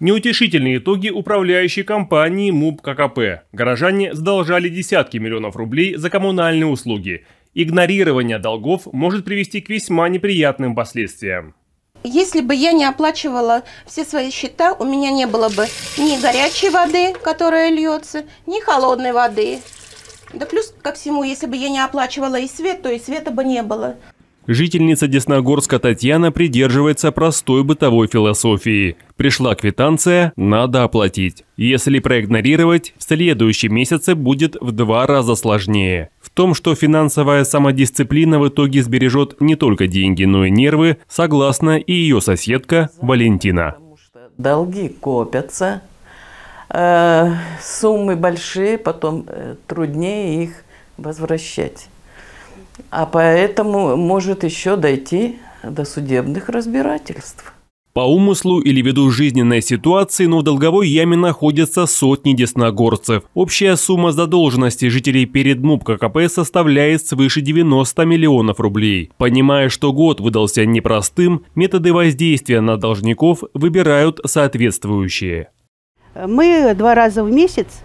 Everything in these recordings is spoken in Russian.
Неутешительные итоги управляющей компании МУП ККП. Горожане задолжали десятки миллионов рублей за коммунальные услуги. Игнорирование долгов может привести к весьма неприятным последствиям. Если бы я не оплачивала все свои счета, у меня не было бы ни горячей воды, которая льется, ни холодной воды. Да плюс ко всему, если бы я не оплачивала и свет, то и света бы не было. Жительница Десногорска Татьяна придерживается простой бытовой философии. Пришла квитанция, надо оплатить. Если проигнорировать, в следующем месяце будет в два раза сложнее. В том, что финансовая самодисциплина в итоге сбережет не только деньги, но и нервы, согласна и ее соседка Валентина. Долги копятся, э, суммы большие, потом э, труднее их возвращать. А поэтому может еще дойти до судебных разбирательств. По умыслу или ввиду жизненной ситуации, но в долговой яме находятся сотни десногорцев. Общая сумма задолженности жителей перед МУП ККП составляет свыше 90 миллионов рублей. Понимая, что год выдался непростым, методы воздействия на должников выбирают соответствующие. Мы два раза в месяц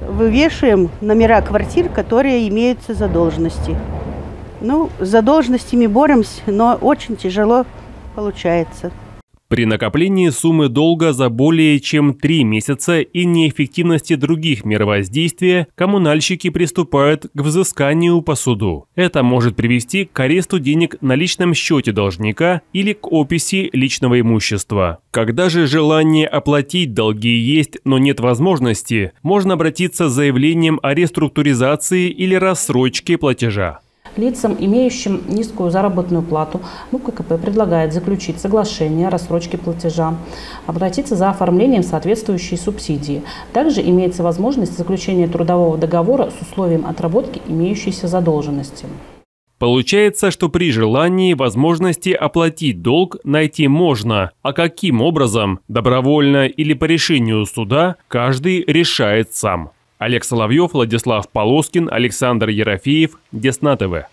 вывешиваем номера квартир, которые имеются задолженности. Ну, с задолженностями боремся, но очень тяжело получается. При накоплении суммы долга за более чем три месяца и неэффективности других мер воздействия коммунальщики приступают к взысканию по суду. Это может привести к аресту денег на личном счете должника или к описи личного имущества. Когда же желание оплатить долги есть, но нет возможности, можно обратиться с заявлением о реструктуризации или рассрочке платежа. Лицам, имеющим низкую заработную плату, ну, ККП предлагает заключить соглашение о рассрочке платежа, обратиться за оформлением соответствующей субсидии. Также имеется возможность заключения трудового договора с условием отработки имеющейся задолженности. Получается, что при желании возможности оплатить долг найти можно, а каким образом, добровольно или по решению суда, каждый решает сам. Олег Соловьев, Владислав Полоскин, Александр Ерофеев, Десна ТВ.